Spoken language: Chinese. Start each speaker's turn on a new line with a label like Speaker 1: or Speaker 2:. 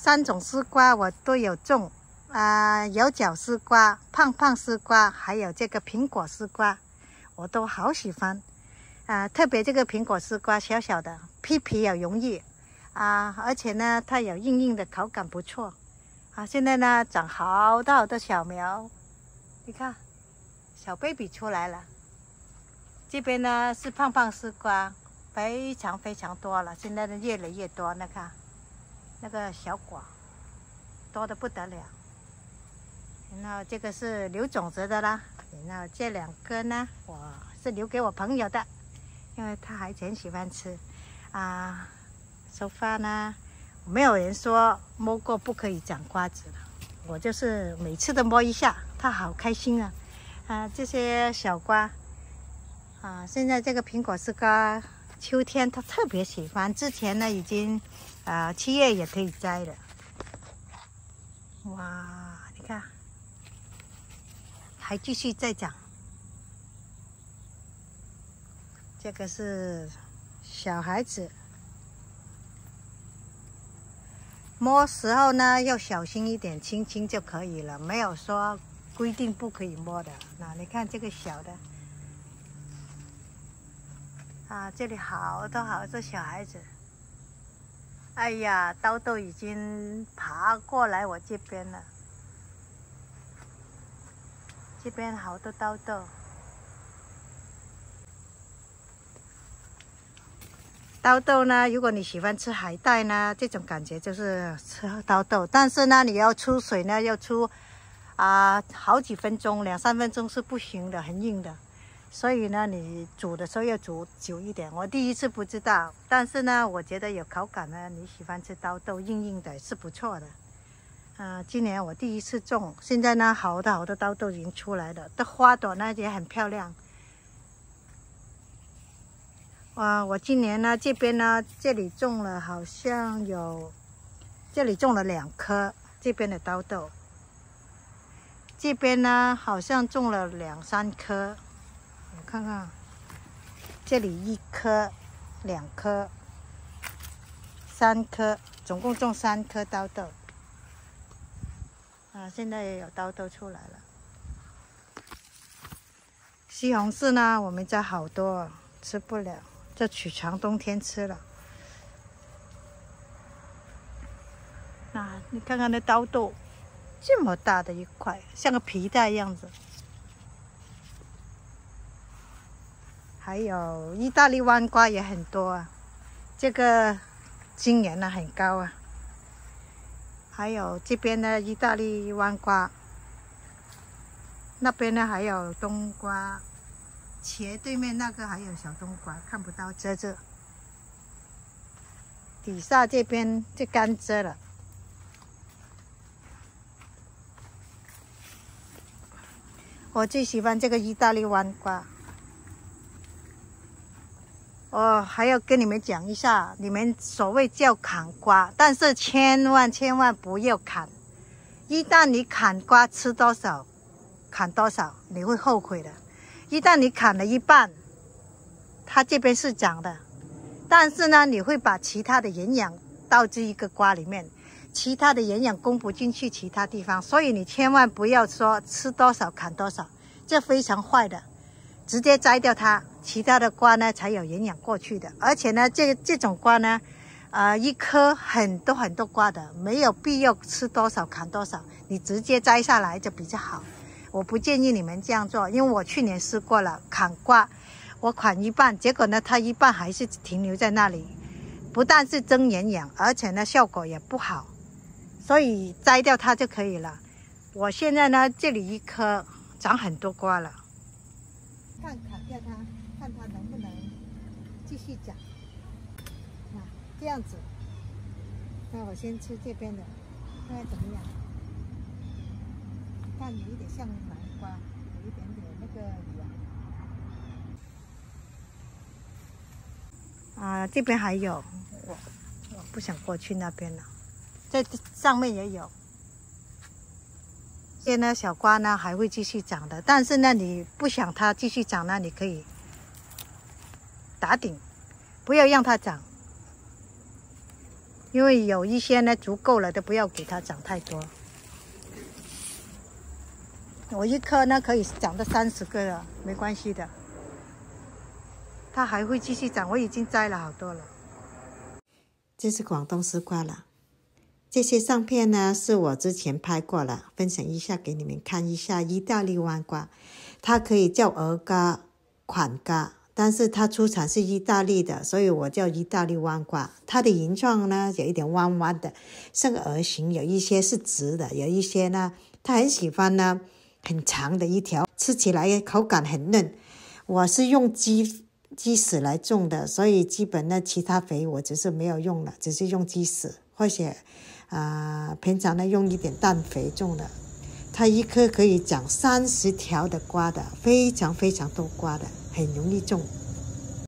Speaker 1: 三种丝瓜我都有种啊，有角丝瓜、胖胖丝瓜，还有这个苹果丝瓜，我都好喜欢啊。特别这个苹果丝瓜小小的，批皮也容易啊，而且呢，它有硬硬的口感不错啊。现在呢，长好多好多小苗，你看，小 baby 出来了。这边呢是胖胖丝瓜，非常非常多了，现在呢越来越多。你看，那个小果多的不得了。然后这个是留种子的啦，然后这两个呢，我是留给我朋友的，因为他还很喜欢吃。啊，说发呢，没有人说摸过不可以长瓜子的，我就是每次都摸一下，他好开心啊。啊，这些小瓜。啊，现在这个苹果是瓜，秋天它特别喜欢。之前呢，已经啊七月也可以摘了。哇，你看，还继续在长。这个是小孩子摸时候呢，要小心一点，轻轻就可以了，没有说规定不可以摸的。那你看这个小的。啊，这里好多好多小孩子。哎呀，刀豆已经爬过来我这边了。这边好多刀豆。刀豆呢，如果你喜欢吃海带呢，这种感觉就是吃刀豆。但是呢，你要出水呢，要出啊好几分钟，两三分钟是不行的，很硬的。所以呢，你煮的时候要煮久一点。我第一次不知道，但是呢，我觉得有口感呢。你喜欢吃刀豆，硬硬的，是不错的。啊，今年我第一次种，现在呢，好多好多刀豆已经出来了，的花朵呢也很漂亮。哇，我今年呢这边呢，这里种了好像有，这里种了两颗这边的刀豆，这边呢好像种了两三颗我。看看，这里一颗、两颗、三颗，总共种三颗刀豆。啊，现在也有刀豆出来了。西红柿呢，我们家好多，吃不了，就储藏冬天吃了。啊，你看看那刀豆，这么大的一块，像个皮带样子。还有意大利弯瓜也很多啊，这个今年呢很高啊。还有这边的意大利弯瓜，那边呢还有冬瓜，斜对面那个还有小冬瓜，看不到遮着。底下这边就甘蔗了。我最喜欢这个意大利弯瓜。我，还要跟你们讲一下，你们所谓叫砍瓜，但是千万千万不要砍。一旦你砍瓜，吃多少，砍多少，你会后悔的。一旦你砍了一半，它这边是长的，但是呢，你会把其他的营养到这一个瓜里面，其他的营养供不进去其他地方，所以你千万不要说吃多少砍多少，这非常坏的。直接摘掉它，其他的瓜呢才有营养过去的。而且呢，这这种瓜呢，呃，一颗很多很多瓜的，没有必要吃多少砍多少，你直接摘下来就比较好。我不建议你们这样做，因为我去年试过了，砍瓜，我砍一半，结果呢，它一半还是停留在那里，不但是增营养，而且呢，效果也不好。所以摘掉它就可以了。我现在呢，这里一颗长很多瓜了。看砍掉它，看它能不能继续长。啊，这样子。那我先吃这边的，看看怎么样。看有一点像南瓜，有一点点那个圆。啊，这边还有，我我不想过去那边了。在上面也有。这呢小瓜呢还会继续长的，但是呢你不想它继续长呢，你可以打顶，不要让它长。因为有一些呢足够了，都不要给它长太多。我一颗呢可以长到三十个了，没关系的。它还会继续长，我已经摘了好多了。
Speaker 2: 这是广东丝瓜了。这些相片呢是我之前拍过了，分享一下给你们看一下。意大利弯瓜，它可以叫鹅瓜、款瓜，但是它出产是意大利的，所以我叫意大利弯瓜。它的形状呢有一点弯弯的，像个鹅形，有一些是直的，有一些呢，它很喜欢呢。很长的一条，吃起来口感很嫩。我是用鸡鸡屎来种的，所以基本呢其他肥我只是没有用了，只是用鸡屎或者啊平常呢用一点氮肥种的。它一颗可以长三十条的瓜的，非常非常多瓜的，很容易种。